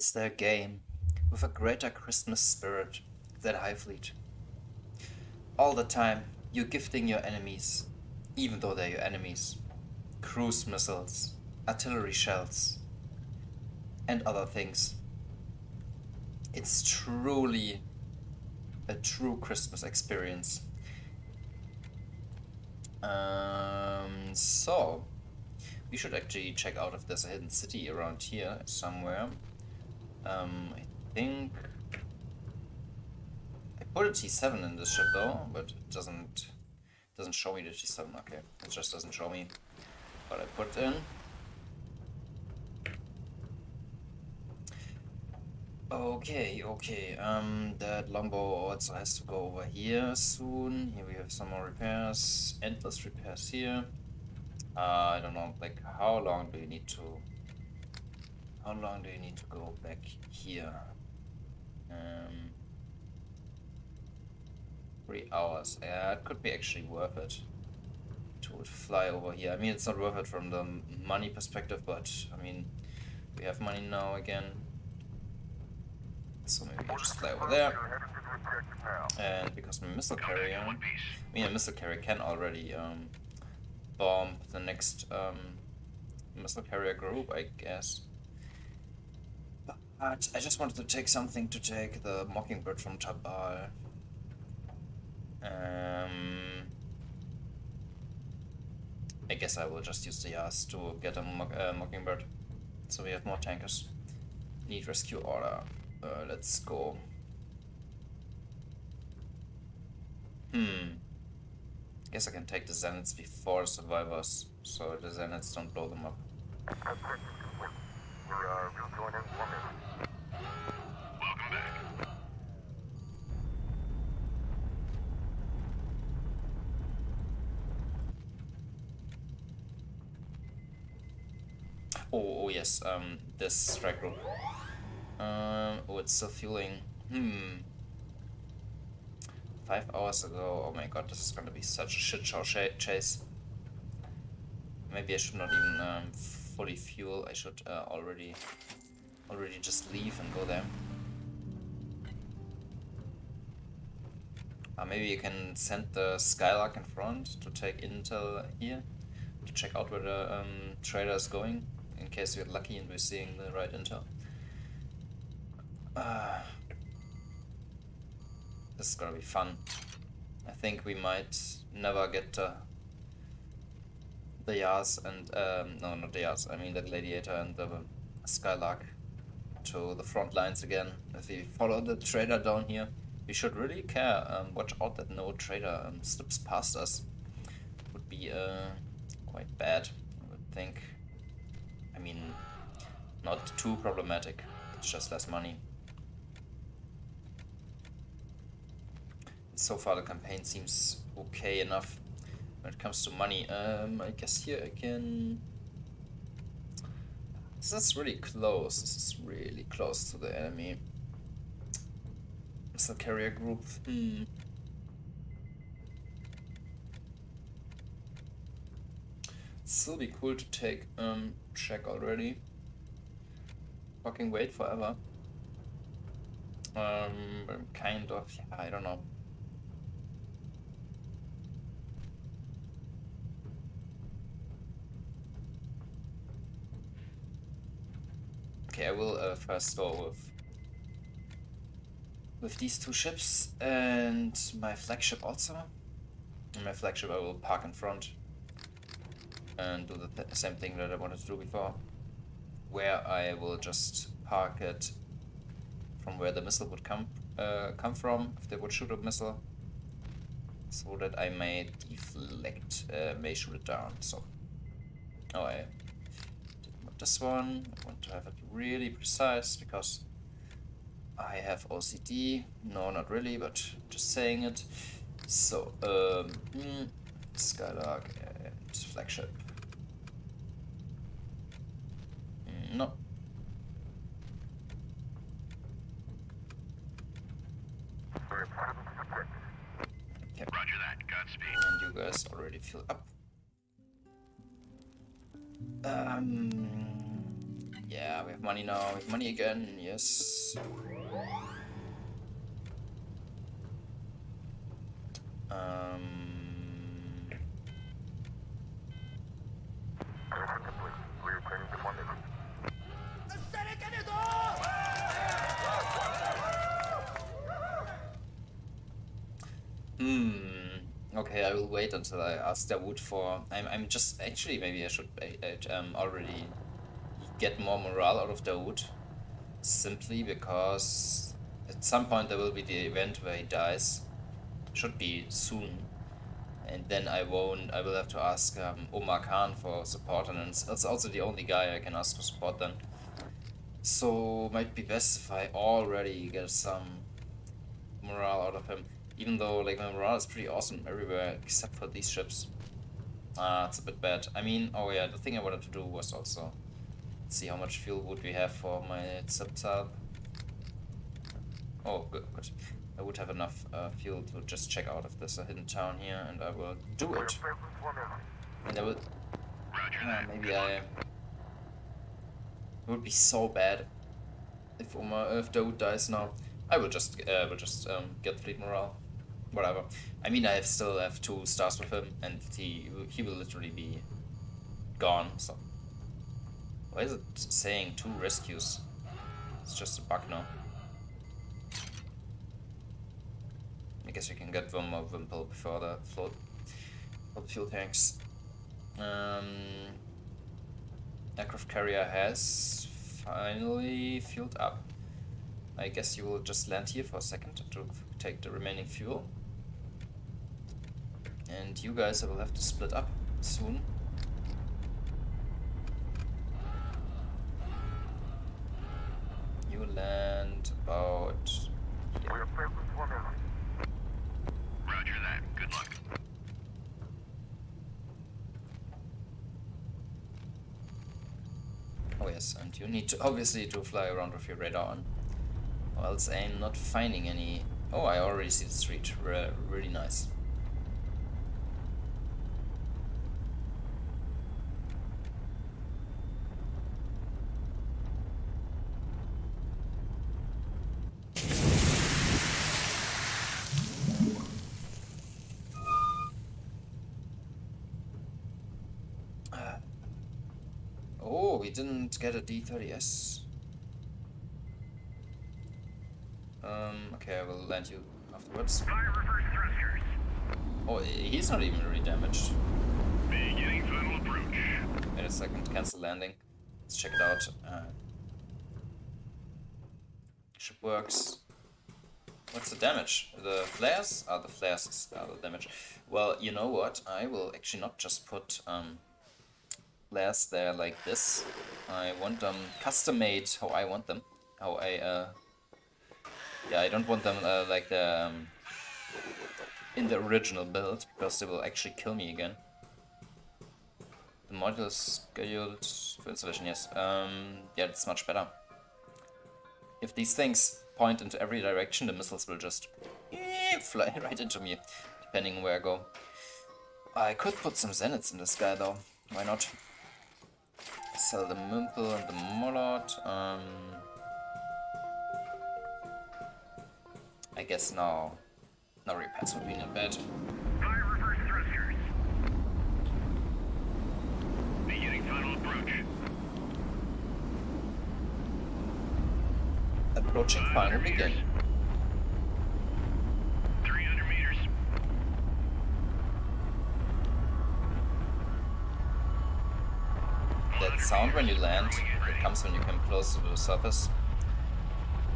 Is there a game with a greater Christmas spirit than HighFleet? All the time, you're gifting your enemies, even though they're your enemies, cruise missiles, artillery shells, and other things. It's truly a true Christmas experience. Um, so, we should actually check out if there's a hidden city around here somewhere. Um, I think... I put a T7 in this ship though, but it doesn't doesn't show me the T7. Okay, it just doesn't show me what I put in. Okay, okay. Um, that longbow also has to go over here soon. Here we have some more repairs. Endless repairs here. Uh, I don't know, like, how long do you need to... How long do you need to go back here? Um, three hours. Yeah, it could be actually worth it to fly over here. I mean, it's not worth it from the money perspective, but, I mean, we have money now again. So maybe we'll just fly over there. And because my missile carrier, I mean a missile carrier can already um, bomb the next um, missile carrier group, I guess. But I just wanted to take something to take the Mockingbird from Tabal. Um, I guess I will just use the Yas to get a uh, Mockingbird. So we have more tankers. Need rescue order. Uh, let's go. Hmm. Guess I can take the Zenits before survivors, so the Zenits don't blow them up. Oh, oh yes, um, this strike group. Um, oh, it's still fueling. Hmm. Five hours ago. Oh my god, this is gonna be such a shit show chase. Maybe I should not even um, fully fuel. I should uh, already, already just leave and go there. Uh, maybe you can send the Skylark in front to take intel here, to check out where the um, trader is going, in case we're lucky and we're seeing the right intel. Uh, this is gonna be fun. I think we might never get to the Yas and, um, no, not the Yas, I mean the Gladiator and the Skylark to the front lines again. If we follow the trader down here, we should really care. Um, watch out that no trader um, slips past us. Would be uh, quite bad, I would think. I mean, not too problematic. It's just less money. so far the campaign seems okay enough when it comes to money. Um, I guess here again... This is really close. This is really close to the enemy. Missile carrier group. Hmm. Still be cool to take um Shekh already. Fucking wait forever. Um, kind of, yeah, I don't know. Okay, I will uh, first go with with these two ships and my flagship also. And my flagship I will park in front and do the th same thing that I wanted to do before, where I will just park it from where the missile would come uh, come from if they would shoot a missile, so that I may deflect, uh, may shoot it down. So, oh, I didn't want this one. I want to have it really precise because I have OCD. No, not really, but just saying it. So, um, hmm, Skylark and flagship. Mm, no. Okay. Roger that. Godspeed. And you guys already fill up. Um, yeah, we have have money now. We have money again. Yes. Um. Hmm. Okay, I will wait until I ask Dawood for. I'm. I'm just actually maybe I should uh, um already get more morale out of Dawood, simply because at some point there will be the event where he dies. Should be soon, and then I won't. I will have to ask um, Omar Khan for support, and it's also the only guy I can ask for support then. So might be best if I already get some morale out of him. Even though like my morale is pretty awesome everywhere except for these ships. Ah, it's a bit bad. I mean, oh yeah, the thing I wanted to do was also see how much fuel would we have for my subtab. Oh, good, good. I would have enough uh, fuel to just check out if there's a hidden town here, and I will do it. And I will... Uh, maybe I... It would be so bad if Omar, if Dawood dies now. I will just, uh, will just um, get fleet morale whatever. I mean, I have still have two stars with him, and he he will literally be gone. So why is it saying two rescues? It's just a bug now. I guess we can get one more Wimple before the float fuel tanks. Um, aircraft carrier has finally fueled up. I guess you will just land here for a second to take the remaining fuel. And you guys will have to split up soon. You land about here. Roger that. Good luck. Oh yes, and you need to obviously to fly around with your radar on. Or else I'm not finding any... Oh, I already see the street. Re really nice. We didn't get a D30S. Um, okay, I will land you afterwards. Oh, he's not even really damaged. Beginning final approach. Wait a second, cancel landing. Let's check it out. Uh, ship works. What's the damage? The flares? Ah, the flares are the damage. Well, you know what? I will actually not just put um, flares there like this. I want them custom made how I want them. How I, uh... Yeah, I don't want them uh, like the... Um, in the original build, because they will actually kill me again. The module is scheduled for installation, yes. Um, yeah, it's much better. If these things point into every direction, the missiles will just fly right into me, depending where I go. I could put some Zeniths in the sky though, why not? Sell the Mimple and the Molot. Um, I guess now, now repairs would be not bad. Fire reverse thrusters. Beginning final approach. Approaching final begin. Sound when you land, it comes when you come close to the surface,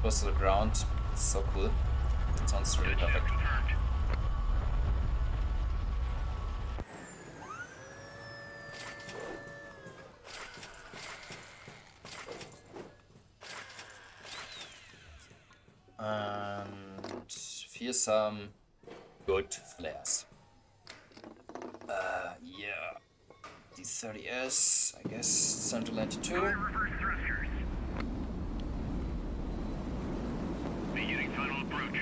close to the ground. It's so cool. It sounds really perfect. And here's some good flares. Uh, yeah. D30S, I guess, Central 92. Fire reverse thrusters. Beginning final approach.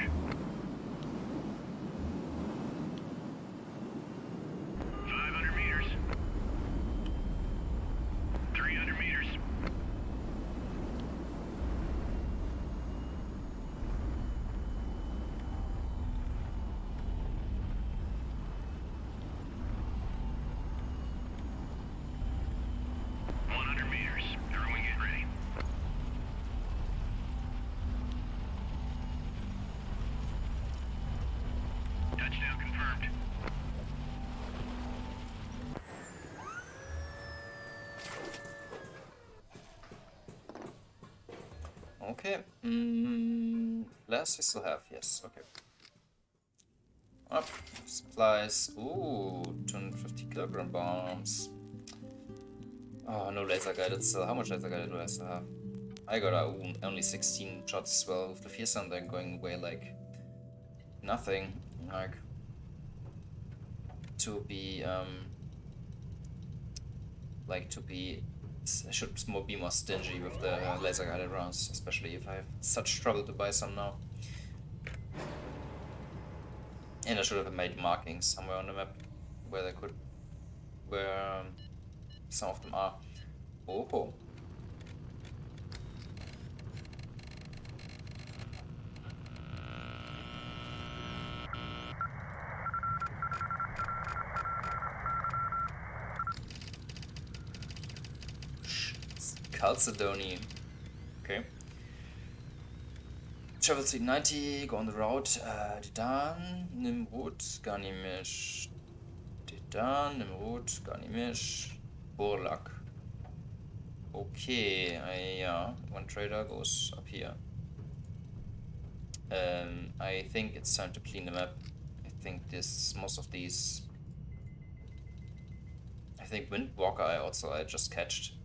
Five hundred meters. Three hundred meters. Okay. Mm, less we still have, yes, okay. Up, supplies. Ooh, 250 kilogram bombs. Oh, no laser guided still. How much laser guided do I still have? I got uh, only 16 shots as well with the fearsome, then going away like nothing. Like, to be, um, like to be I should be more stingy with the laser guided rounds, especially if I have such trouble to buy some now. And I should have made markings somewhere on the map where they could, where um, some of them are. Oh. Chalcedony. Okay. Travel speed 90, go on the road. Uh, Didan, Nimrud, Ganimish. Didan, Nimrud, Ganimish, Borlak. Okay, I, yeah, one trader goes up here. Um, I think it's time to clean the map. I think this, most of these... I think Windwalker I also I just catched.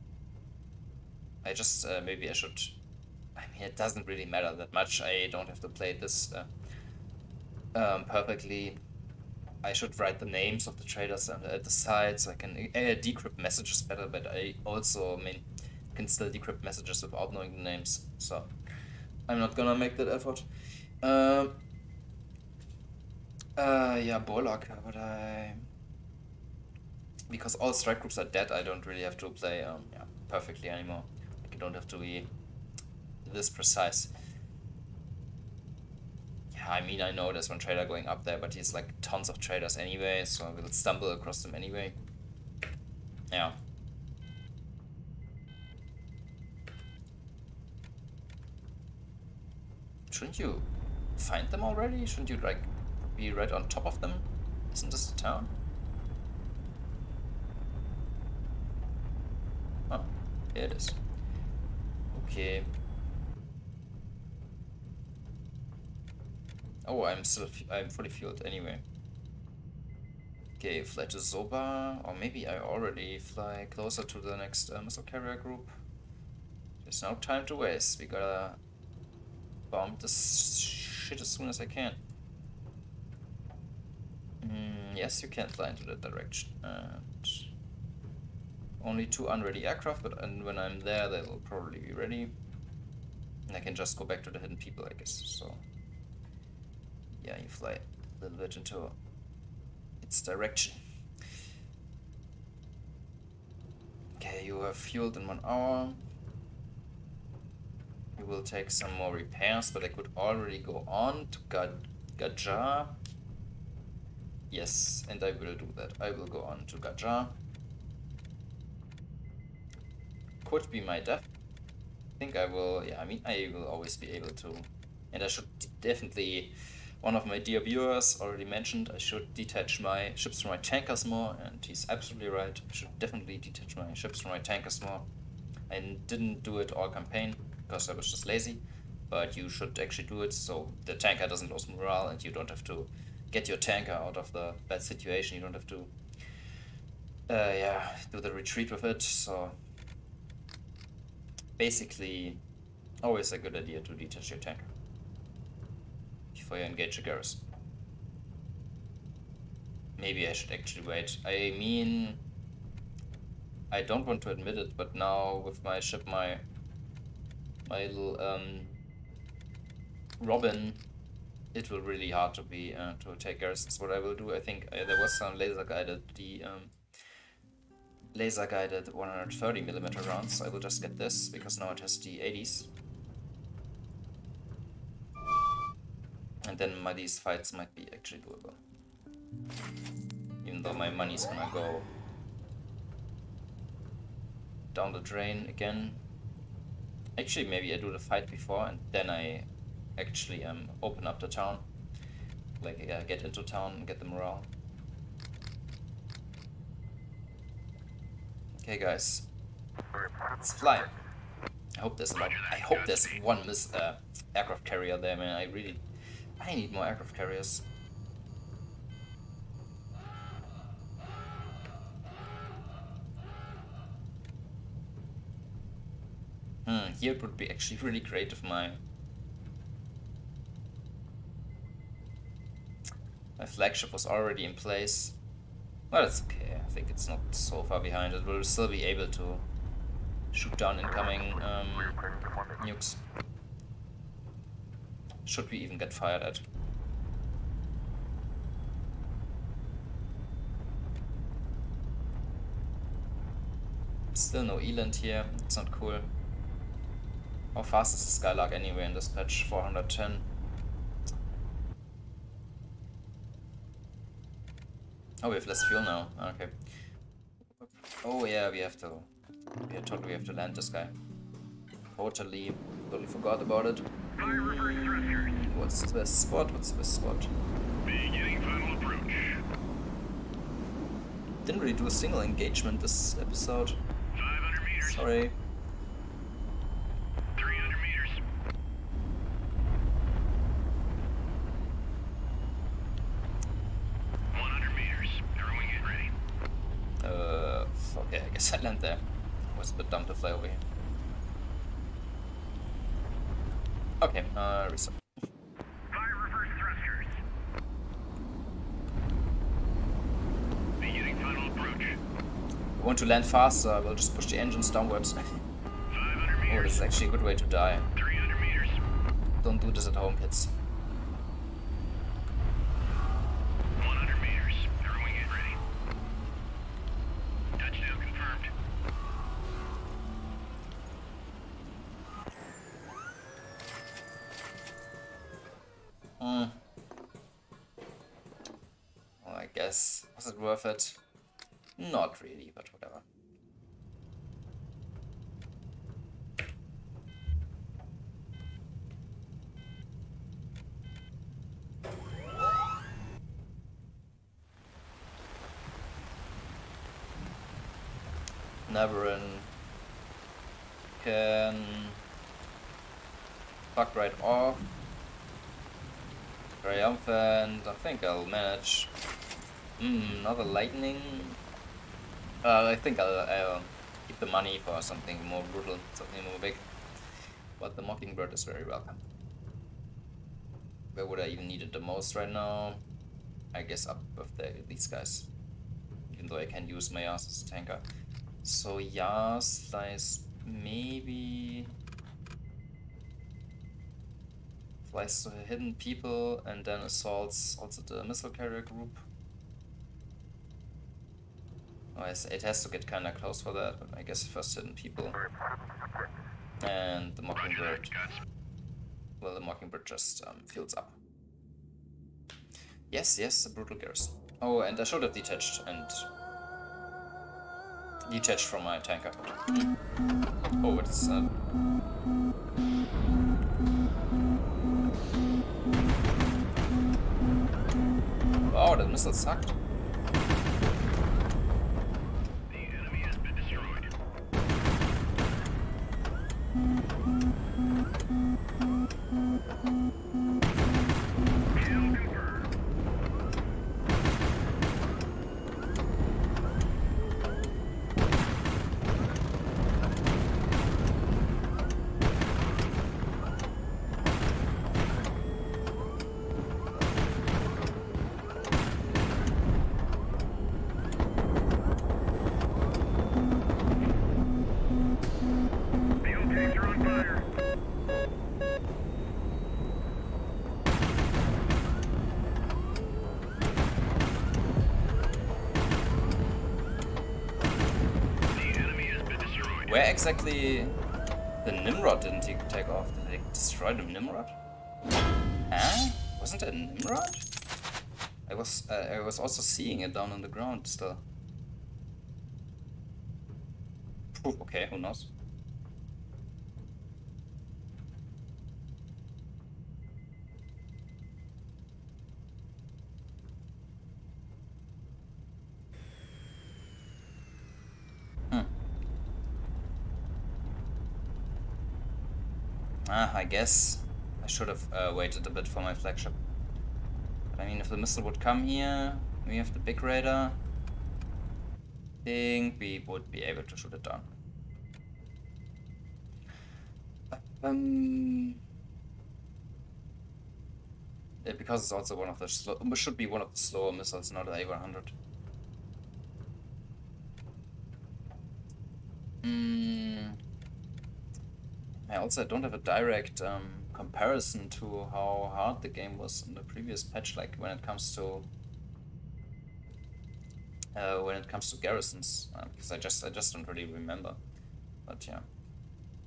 I just, uh, maybe I should, I mean, it doesn't really matter that much. I don't have to play this uh, um, perfectly. I should write the names of the traders at the side so I can uh, decrypt messages better, but I also, I mean, can still decrypt messages without knowing the names, so I'm not gonna make that effort. Um, uh, yeah, Borlog, but I... Because all strike groups are dead, I don't really have to play um, yeah, perfectly anymore. You don't have to be this precise. Yeah, I mean, I know there's one trader going up there, but he's like tons of traders anyway, so I will stumble across them anyway. Yeah. Shouldn't you find them already? Shouldn't you like be right on top of them? Isn't this the town? Oh, here it is. Okay. Oh, I'm still I'm fully fueled anyway. Okay, fly to Zoba, or maybe I already fly closer to the next uh, missile carrier group. There's no time to waste. We gotta bomb this shit as soon as I can. Mm, yes, you can fly into that direction. And only two unready aircraft, but and when I'm there, they will probably be ready. And I can just go back to the hidden people, I guess. So, yeah, you fly a little bit into its direction. Okay, you have fueled in one hour. You will take some more repairs, but I could already go on to Gad Ghadjar. Yes, and I will do that. I will go on to Ghadjar could be my death. I think I will, yeah, I mean, I will always be able to. And I should definitely, one of my dear viewers already mentioned, I should detach my ships from my tankers more, and he's absolutely right. I should definitely detach my ships from my tankers more. I didn't do it all campaign, because I was just lazy, but you should actually do it so the tanker doesn't lose morale and you don't have to get your tanker out of the bad situation, you don't have to, uh, yeah, do the retreat with it, so basically always a good idea to detach your tanker before you engage a garrison. Maybe I should actually wait. I mean, I don't want to admit it, but now with my ship, my my little um, Robin, it will really hard to be uh, to take garrisons. What I will do, I think uh, there was some laser guided the um, laser guided 130 millimeter rounds. I will just get this because now it has the 80s. And then my, these fights might be actually doable. Even though my money's gonna go down the drain again. Actually, maybe I do the fight before and then I actually um, open up the town. Like, uh, get into town and get the morale. Okay, guys. Let's fly. I hope there's. I hope there's one miss uh, aircraft carrier there, man. I really, I need more aircraft carriers. Hmm, here it would be actually really great if my my flagship was already in place. Well, it's okay. I think it's not so far behind. It will still be able to shoot down incoming um, nukes. Should we even get fired at? Still no Eland here. It's not cool. How fast is the Skylark anyway in this patch? 410. Oh, we have less fuel now. Ah, okay. Oh yeah, we have to. Yeah, totally we have to land this guy. Totally, totally forgot about it. Fire reverse thrusters. What's the best spot? What's the best spot? Beginning final approach. Didn't really do a single engagement this episode. 500 meters. Sorry. 300 meters. One hundred meters. Everyone get ready. Uh, okay, I land there. Was a bit dumb to fly over here. Okay, uh, reset. Fire reverse thrusters. Beginning final approach. Want to land faster, we'll just push the engines downwards. 500 oh, this is actually a good way to die. 300 meters. Don't do this at home, kids. 100 meters. Everyone get ready. Touchdown confirmed. Hmm. Well, I guess. Was it worth it? Not really, but whatever. Neverin can fuck right off. Triumphant, I think I'll manage. Hmm, another lightning. Uh, I think I'll, I'll keep the money for something more brutal, something more big. But the Mockingbird is very welcome. Where would I even need it the most right now? I guess up with the, these guys. Even though I can use my ass as a tanker. So Yas, nice, maybe flies to hidden people and then assaults also the missile carrier group. Oh, it has to get kinda close for that, but I guess first hidden people. And the Mockingbird. Well, the Mockingbird just um, fields up. Yes, yes, the brutal garrison. Oh, and I should have detached and detached from my tanker. Oh, it's uh, Wow, that missile sucked. Exactly the Nimrod didn't take off? Did they destroy the Nimrod? Huh? Wasn't it a Nimrod? I was uh, I was also seeing it down on the ground still. Okay, who knows? Ah, I guess I should have uh, waited a bit for my flagship. But I mean, if the missile would come here, we have the big radar. I think we would be able to shoot it down. Um, yeah, because it's also one of the slow, should be one of the slower missiles, not the A100. Mm. I also don't have a direct um, comparison to how hard the game was in the previous patch, like when it comes to uh, when it comes to garrisons, uh, because I just I just don't really remember. But yeah.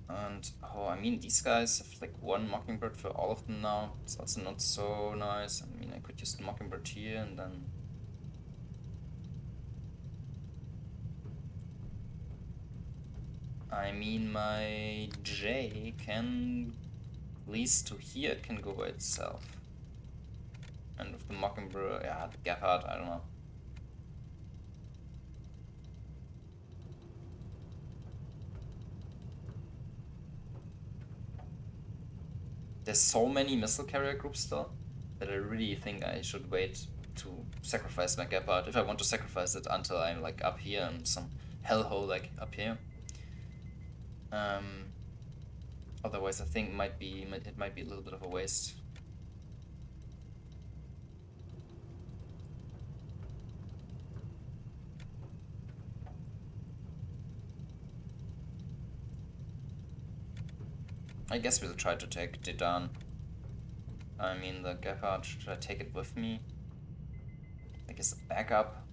And, oh, I mean, these guys have like one Mockingbird for all of them now. It's also not so nice. I mean, I could use the Mockingbird here and then... I mean, my J can, at least to here, it can go by itself. And with the Mockingbird, yeah, the Gepard, I don't know. there's so many missile carrier groups still that I really think I should wait to sacrifice my Gepard if I want to sacrifice it until I'm like up here in some hellhole like up here. Um, otherwise, I think might be it might be a little bit of a waste. I guess we'll try to take Dedan. I mean, the Gepard, should I take it with me? I guess a backup.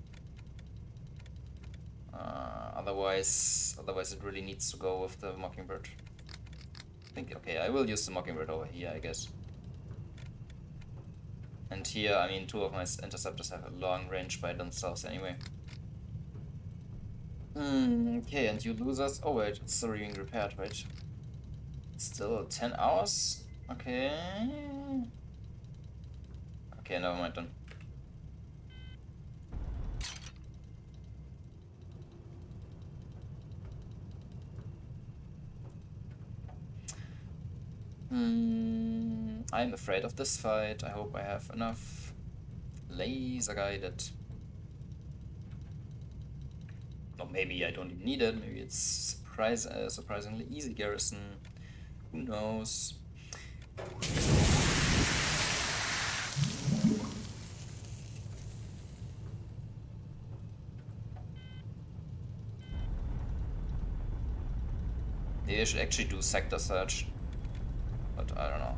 Uh, otherwise, otherwise it really needs to go with the Mockingbird. I think, okay, I will use the Mockingbird over here, I guess. And here, I mean, two of my interceptors have a long range by themselves anyway. Mm, okay, and you losers. Oh wait, it's already being repaired, right? Still 10 hours? Okay. Okay, never mind then. Hmm, I'm afraid of this fight. I hope I have enough laser guided. Or maybe I don't even need it. Maybe it's surprise, uh, surprisingly easy garrison. Who knows? Maybe I should actually do sector search. I don't know.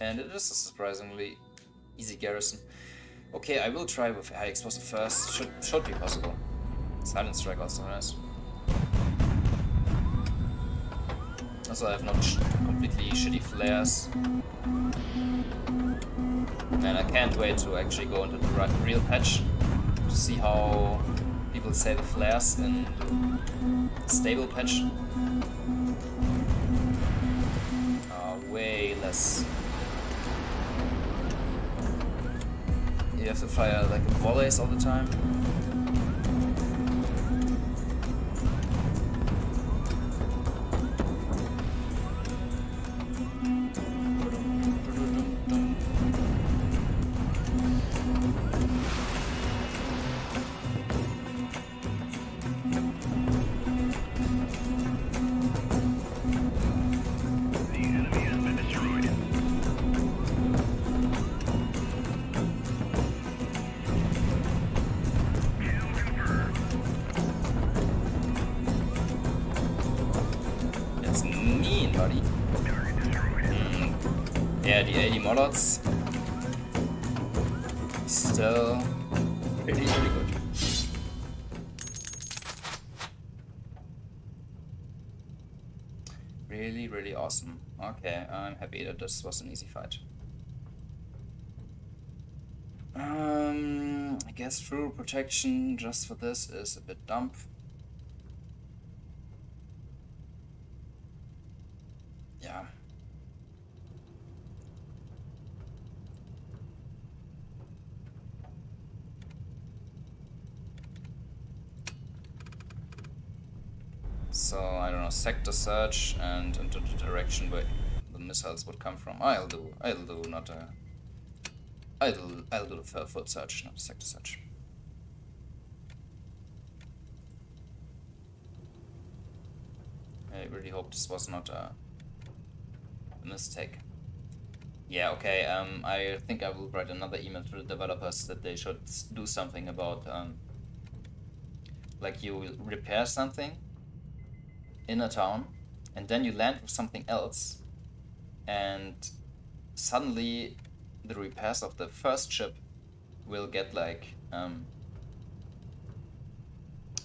And it is a surprisingly easy garrison. Okay, I will try with high explosive first. Should should be possible. Silent Strike also nice. Also I have not completely shitty flares. And I can't wait to actually go into the real patch to see how people say the flares in stable patch. Are way less. You have to fire like volleys all the time. Really, really awesome. Okay, I'm happy that this was an easy fight. Um, I guess true protection just for this is a bit dumb. So I don't know, sector search and into the direction where the missiles would come from. I'll do. I'll do not a. I'll I'll do the foot search, not a sector search. I really hope this was not a, a mistake. Yeah, okay, um, I think I will write another email to the developers that they should do something about, um, like you repair something in a town, and then you land with something else, and suddenly the repairs of the first ship will get like, um,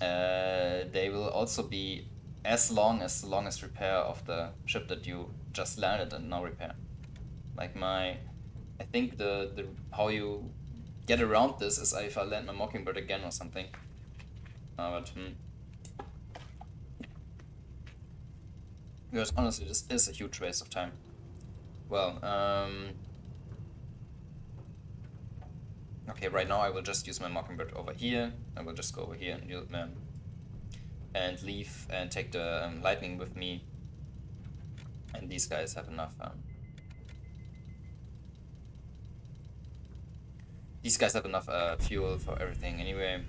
uh, they will also be as long as the longest repair of the ship that you just landed and now repair. Like my, I think the the how you get around this is if I land my Mockingbird again or something. Uh, but hmm. Because honestly, this is a huge waste of time. Well, um... Okay, right now I will just use my Mockingbird over here. I will just go over here and, um, and leave and take the um, lightning with me. And these guys have enough um, These guys have enough uh, fuel for everything anyway.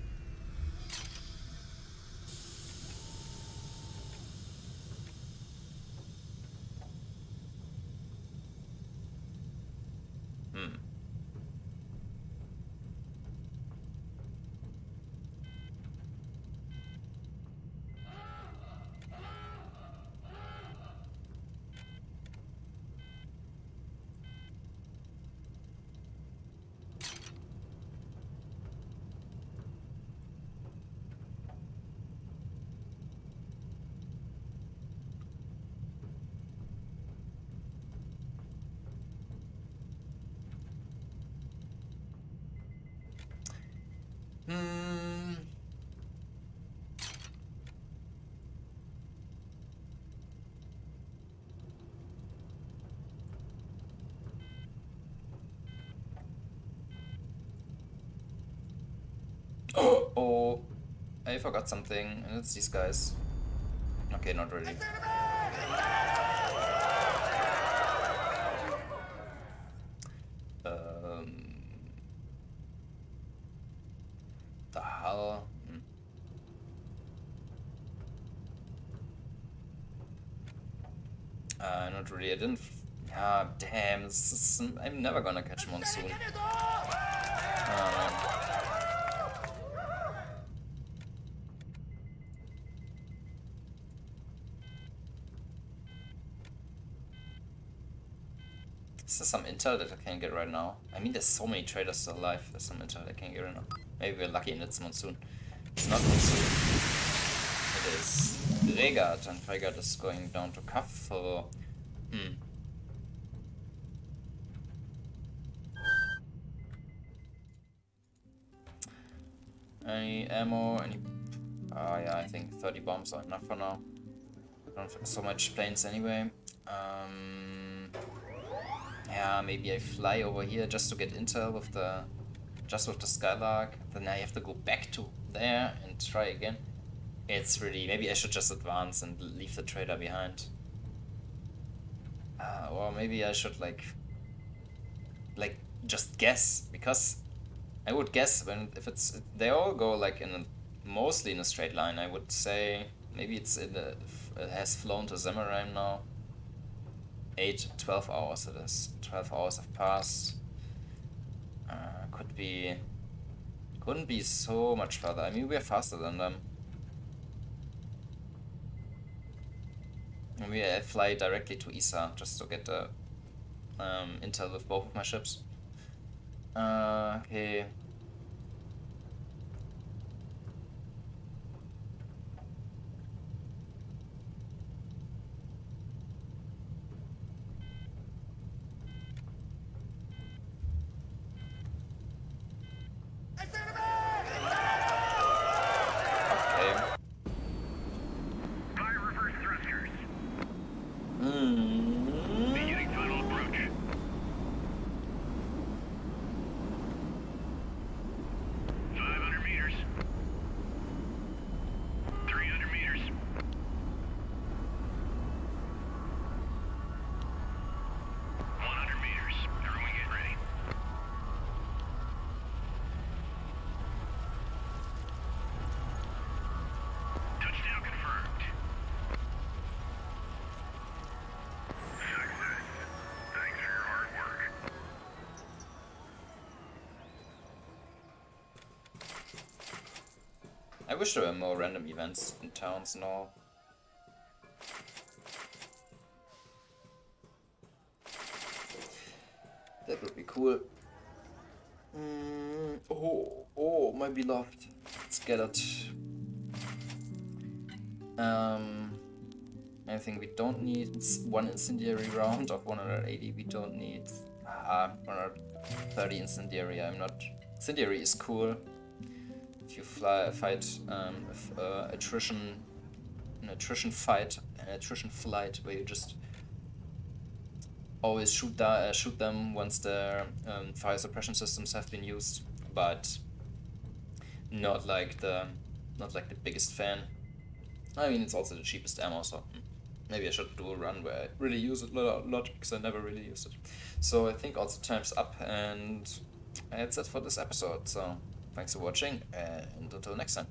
Hmm. Hmm. Oh, I forgot something, and it's these guys. Okay, not really. Um, the hell? Hmm. Uh, not really. I didn't. Ah, damn. Is, I'm never gonna catch monsoon. Oh, man. Is there some intel that I can't get right now? I mean, there's so many traders still alive. There's some intel I can't get right now. Maybe we're lucky and it's monsoon. It's not monsoon. It is Regard, and Regard is going down to Cuff. So, hmm. Any ammo? Any? Ah, yeah. I think 30 bombs are enough for now. I don't have so much planes anyway. Um. Yeah, maybe I fly over here just to get intel with the just with the Skylark. Then I have to go back to there and try again. It's really maybe I should just advance and leave the trader behind. Uh, or maybe I should like like just guess because I would guess when if it's they all go like in a mostly in a straight line. I would say maybe it's in the it has flown to Zemmerheim now. 8, 12 hours it is. 12 hours have passed. Uh, could be... Couldn't be so much further. I mean, we're faster than them. Maybe I fly directly to Isa just to get the um, intel with both of my ships. Uh. Okay. I wish there were more random events in towns and all. That would be cool. Mm, oh, oh, my beloved. Let's get it. Um, I think we don't need one incendiary round of 180. We don't need uh, 130 incendiary. I'm not. Incendiary is cool. You fly, fight um, uh, attrition, an attrition fight, an attrition flight where you just always shoot uh, shoot them once their um, fire suppression systems have been used, but not like the not like the biggest fan. I mean, it's also the cheapest ammo, so maybe I should do a run where I really use it a lot because I never really used it. So I think also time's up, and that's it for this episode. So thanks for watching, and until next time.